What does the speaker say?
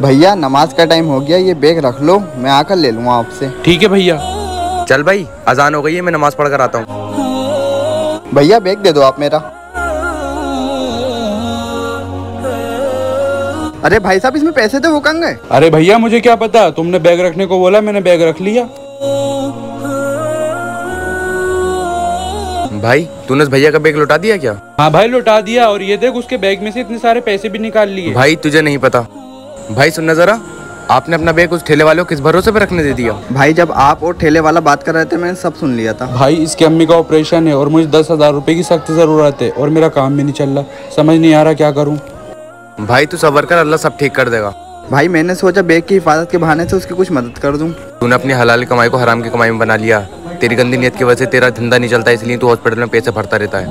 भैया नमाज़ का टाइम हो गया ये बैग रख लो मैं आकर ले लूँगा आपसे। ठीक है भैया। चल भाई अजान हो गई है मैं नमाज़ पढ़ कर आता हूँ। भैया बैग दे दो आप मेरा। अरे भाई साहब इसमें पैसे तो वो कहाँ गए? अरे भैया मुझे क्या पता? तुमने बैग रखने को बोला मैंने बैग रख लिया। भाई तूने भैया का बैग लौटा दिया क्या? हाँ भाई लौटा दिया और ये देख उसके बैग में से इतने सारे पैसे भी निकाल लिए। भाई तुझे नहीं पता। भाई सुनना जरा आपने अपना बैग उस ठेले वाले को किस भरोसे पे रखने दे दिया? भाई जब आप और ठेले वाला बात कर रहे थे मैंने सब सुन लिया था। भाई इसकी अम्मी का ऑपरेशन है और मुझे दस हज़ार रुपए की सख्त ज़रूरत है और मेरा काम भी नहीं चल रहा। समझ नहीं आ रहा क्या करूँ। भाई तू सबर कर अल्लाह सब ठीक कर देगा। भाई मैंने सोचा बैग की हिफाजत के बहाने से उसकी कुछ मदद कर दूँ। तूने अपनी हलाल कमाई को हराम की कमाई में बना लिया। तेरी गंदी नीयत की वजह से तेरा धंधा नहीं चलता इसलिए तू हॉस्पिटल में पैसे भरता रहता है।